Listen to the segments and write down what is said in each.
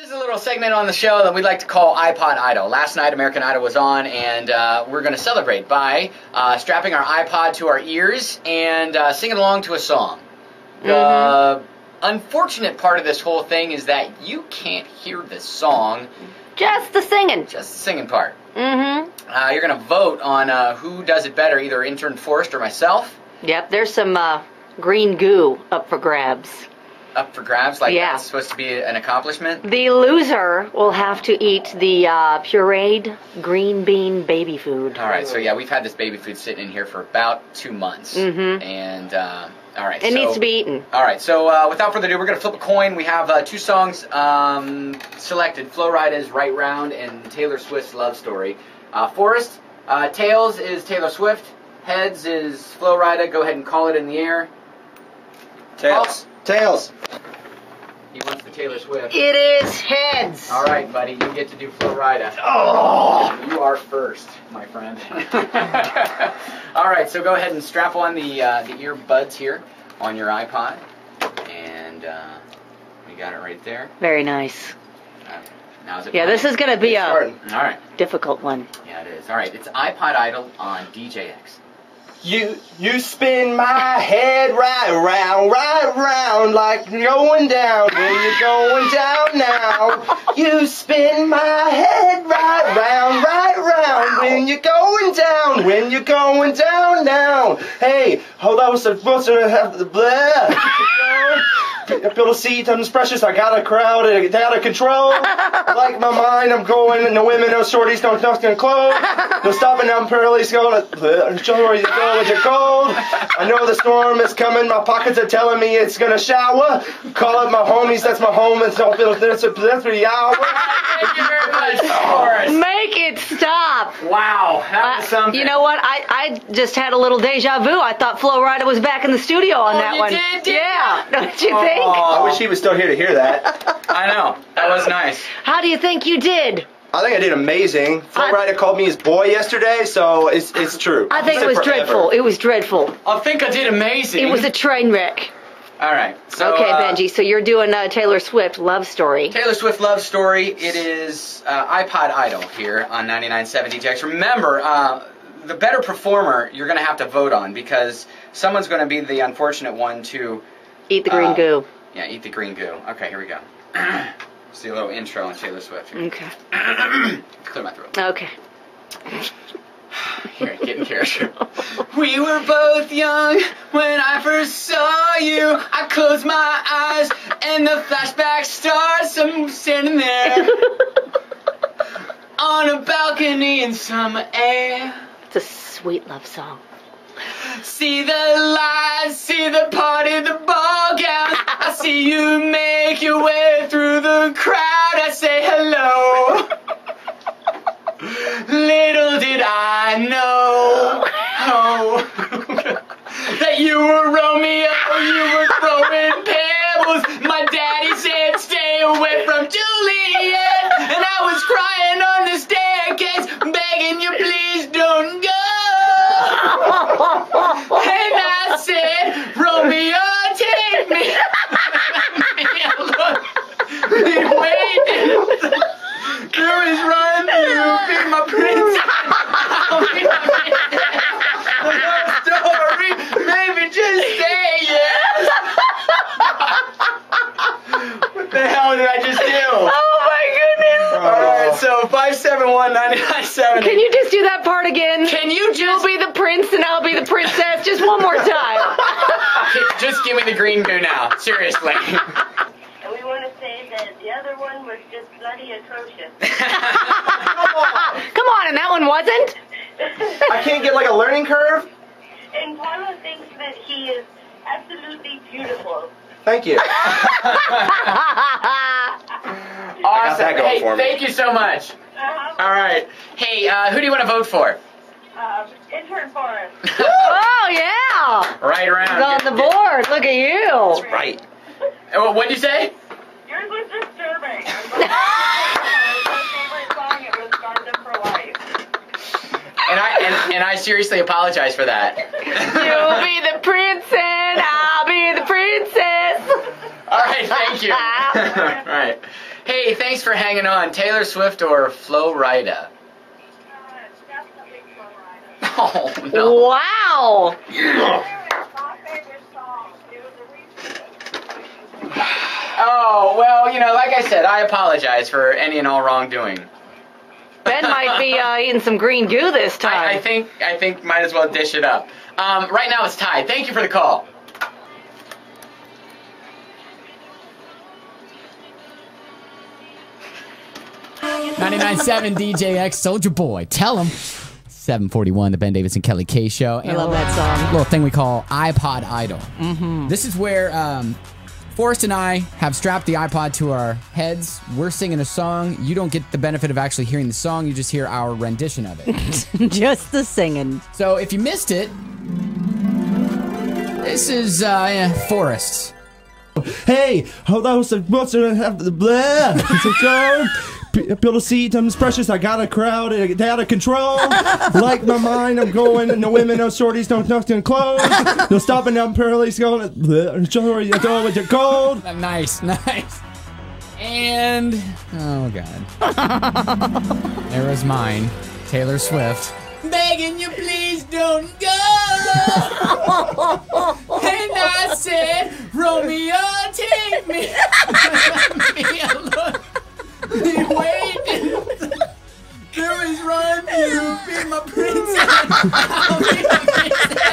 This is a little segment on the show that we'd like to call iPod Idol. Last night, American Idol was on, and uh, we're going to celebrate by uh, strapping our iPod to our ears and uh, singing along to a song. The unfortunate part of this whole thing is that you can't hear the song, Just the singing. just the singing part. Mm-hmm. Uh, you're going to vote on uh, who does it better, either intern Forrest or myself. Yep, there's some uh, green goo up for grabs. Up for grabs, like Yeah. that's supposed to be an accomplishment. The loser will have to eat the uh, pureed green bean baby food. All right, so yeah, we've had this baby food sitting in here for about two months, mm-hmm. and uh, all right, It so, needs to be eaten. All right, so uh, without further ado, we're gonna flip a coin. We have uh, two songs um, selected: Flo Rida's "Right Round" and Taylor Swift's "Love Story." Uh, Forrest, uh, tails is Taylor Swift. Heads is Flo Rida. Go ahead and call it in the air. Tails. Tails. He wants the Taylor Swift. It is heads. All right, buddy, you get to do Flo Rida. Oh, you are first, my friend. All right, so go ahead and strap on the uh, the earbuds here on your iPod, and uh, we got it right there. Very nice. Uh, now's it. Yeah, this is going to be a All right. difficult one. Yeah, it is. All right, it's iPod Idol on DJX. You you spin my head right round, right round, like you're going down when you're going down now. You spin my head right round, right round when you're going down, when you're going down now. Hey, hold on, what's the what's the have the blah? Feel the seat, I'm precious. I got a crowd and it's out of control. I like my mind, I'm going, and the women, no shorties, no nothing close. No stopping, I'm pearly, going to show where you go with your gold. I know the storm is coming, my pockets are telling me it's gonna shower. Call up my homies, that's my home, it's don't feel that's a that's for the hour. Thank you very much, Forrest. Make it stop. Wow, that was Uh, something. you know what? I, I just had a little deja vu. I thought Flo Rida was back in the studio on Oh, that you one. did, didn't yeah, you? don't you think? I wish he was still here to hear that. I know that was nice. How do you think you did? I think I did amazing. Flo I- Rida called me his boy yesterday, so it's it's true. I think it was forever. dreadful. It was dreadful. I think I did amazing. It was a train wreck. All right. So, okay, uh, Benji. So you're doing uh, Taylor Swift love story. Taylor Swift love story. It is uh, iPod Idol here on 99.7 DJX. Remember, uh, the better performer you're going to have to vote on because someone's going to be the unfortunate one to Eat the green Uh, goo. yeah eat the green goo. Okay, here we go. See a little intro on Taylor Swift. Here. Okay. Clear my throat. Okay. Here, get in character. We were both young when I first saw you. I closed my eyes and the flashback starts. I'm standing there on a balcony in summer air. It's a sweet love song. See the lights, see the party, the ball gown. I see you make your way through the crowd. I say hello. Little did I know oh, that you were Romeo, you were throwing pebbles. My daddy said stay away from Juliet, and I was crying on the staircase, begging you please don't go. And I said, Romeo, take me. He waited. Through his run, you be my prince. I'll be my love story. Maybe just say yes. what the hell did I just do? Oh my goodness! Alright, so 571 9970. Can you just do that part again? Can you You'll just be the prince and I'll be the princess. Just one more time. just give me the green goo now? Seriously. And we want to say that the other one was just bloody atrocious. Come on, and that one wasn't. I can't get like a learning curve. and Paula thinks that he is absolutely beautiful. Thank you. Awesome. that going hey, for me. thank you so much. Uh-huh. All right. Hey, uh, who do you want to vote for? Um, intern Forrest. oh yeah, right around. it's on the board. Look at you. Right. Oh, what'd you say? Yours was disturbing. My favorite song, it was Garden for Life. And I and, and I seriously apologize for that. You'll be the prince and I'll be the princess. All right, thank you. All right. Hey, thanks for hanging on. Taylor Swift or Flo Rida? Definitely Flo Rida. Oh no. Wow. My favorite song. It was a reason. Oh well, you know, like I said, I apologize for any and all wrongdoing. Ben might be uh, eating some green goo this time. I, I think I think might as well dish it up. Um, right now it's tied. Thank you for the call. Ninety-nine seven DJX Soldier Boy. Tell him. 741, the Ben Davis and Kelly K Show. I love that song. little thing we call iPod Idol. Mm-hmm. This is where um, Forrest and I have strapped the iPod to our heads. We're singing a song. You don't get the benefit of actually hearing the song, you just hear our rendition of it. Just the singing. so if you missed it, this is uh, yeah, Forrest. Hey, hello, so what's have the blah? So go, p- Pill to see times precious. I got a crowd uh, out of control. like my mind, I'm going. No women, no shorties, no nothing clothes. No stopping down pearly, going. Sorry, you go with your gold. Nice, nice. And oh god, there was mine, Taylor Swift. Begging you, please don't go. and I said, Romeo, take me. Let me alone. Be waiting. There is run, you be my princess. I'll be the princess.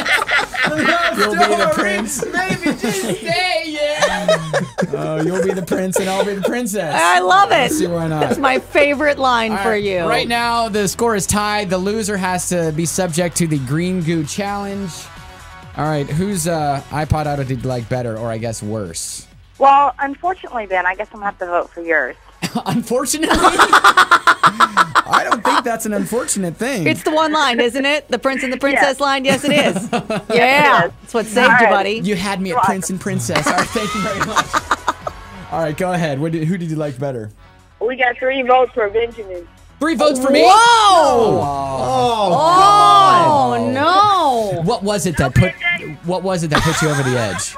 You'll be the prince. Baby, just stay, yeah. Oh, you'll be the prince and I'll be the princess. I love it. See why not? That's my favorite line All for right, you. Right now, the score is tied. The loser has to be subject to the green goo challenge. All right, whose uh, iPod Auto did you like better, or I guess worse? Well, unfortunately, Ben, I guess I'm gonna have to vote for yours. Unfortunately, I don't think that's an unfortunate thing. It's the one line, isn't it? The prince and the princess Yes. line. Yes, it is. Yeah, is. that's what saved All you, buddy. you had me at prince and princess. All right, thank you very much. All right, go ahead. What did, who did you like better? We got three votes for Benjamin. Three votes for me. Whoa! Oh, Oh, oh no! What was it that put? What was it that put you over the edge?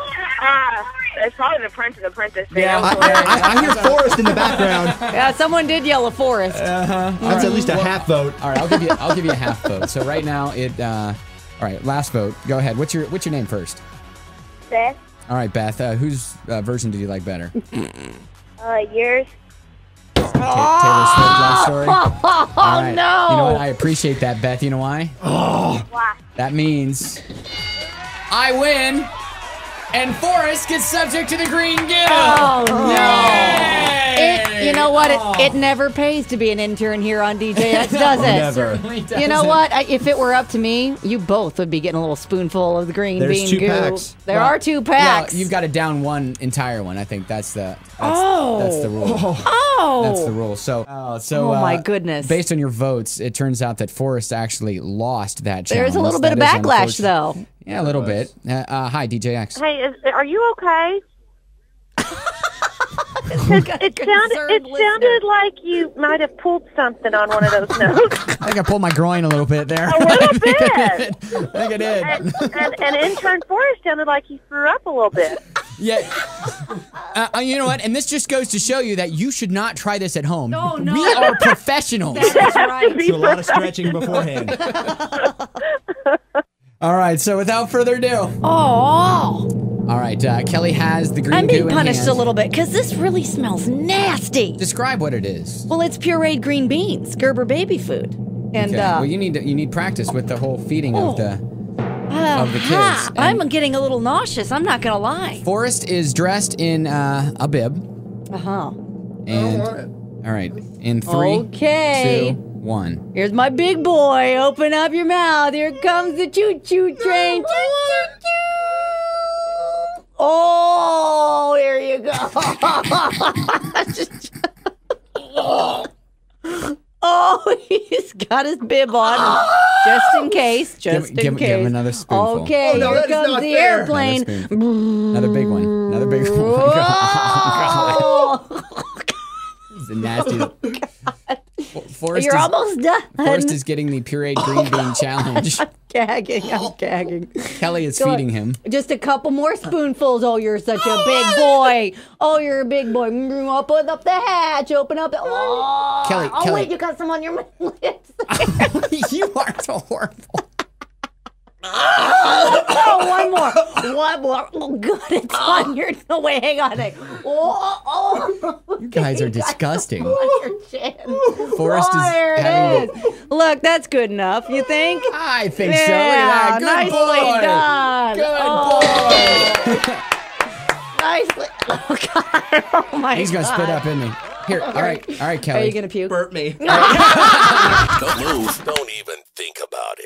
It's probably the prince and the princess. thing. Yeah, I, I, I hear Forrest in the background. Yeah, someone did yell a forest. That's at least a half vote. All right, I'll give you. I'll give you a half vote. So right now it. Uh, all right, last vote. Go ahead. What's your What's your name first? Beth, All right, Beth. Uh, whose uh, version did you like better? uh, yours. Ta- Taylor Swift love story. Oh All right. no! You know what? I appreciate that, Beth. You know why? Why? That means I win, and Forrest gets subject to the green gill. Oh no! Yay! It, you know what? Oh. It, it never pays to be an intern here on DJX, does it? Never. Certainly You know doesn't. what? I, if it were up to me, you both would be getting a little spoonful of the green There's bean two goo. packs. There Well, are two Well, packs. you've got to down one entire one. I think that's the. That's, Oh. that's the rule. oh, That's the rule. So, uh, so Oh, my uh, goodness. Based on your votes, it turns out that Forrest actually lost that challenge. There's a little bit of backlash, though. Yeah, a little bit. Uh, uh, hi, DJX. Hey, is, are you okay? Got a It sounded it listener. sounded like you might have pulled something on one of those notes. I think I pulled my groin a little bit there. A little bit. I think I did. and, and, and intern Forrest sounded like he threw up a little bit. Yeah. Uh, uh, you know what? And this just goes to show you that you should not try this at home. No, no. We are professionals. That's right. Do a lot of stretching beforehand. All right. So without further ado, Oh, all right. Uh, Kelly has the green beans. I'm being goo in punished hand. a little bit because this really smells nasty. Describe what it is. Well, it's pureed green beans, Gerber baby food, and Okay. uh, well, you need to, you need practice with the whole feeding of the. uh, of the kids, I'm getting a little nauseous. I'm not gonna lie. Forrest is dressed in uh, a bib, Uh huh. and all right, in three, Okay. two, one. Here's my big boy. Open up your mouth. Here comes the choo choo train. Choo, choo, choo. Oh, here you go. oh, he's got his bib on ah! just in case. Just Give- in give- case. give him another spoonful. Okay, Oh, no, here that is comes not the fair. airplane. Another spoonful. Another big one. Another big one. Oh, Whoa. It's a nasty. Forrest You're is, almost done. Forrest is getting the pureed green bean challenge. I'm gagging. I'm gagging. Kelly is Go on. feeding him. Just a couple more spoonfuls. Oh, you're such a big boy. Oh, you're a big boy. Mm, Open up the hatch. Open up the. Oh, Kelly, oh Kelly. wait, you got some on your lips. you are so horrible. Oh, one more. One more. Oh, good. it's on oh. your. No, wait, hang on. Hang. Oh, oh. You guys are disgusting. on. Forrest oh, is there it having is. Look, that's good enough. You think? I think so. Yeah, Look at that. Good nicely boy. done. Good Oh, Nicely. Oh God. Oh my He's gonna God. spit up in me. Here, all right, all right, Kelly. Are Kelly. you gonna puke? Burp me. Don't move. Don't even think about it.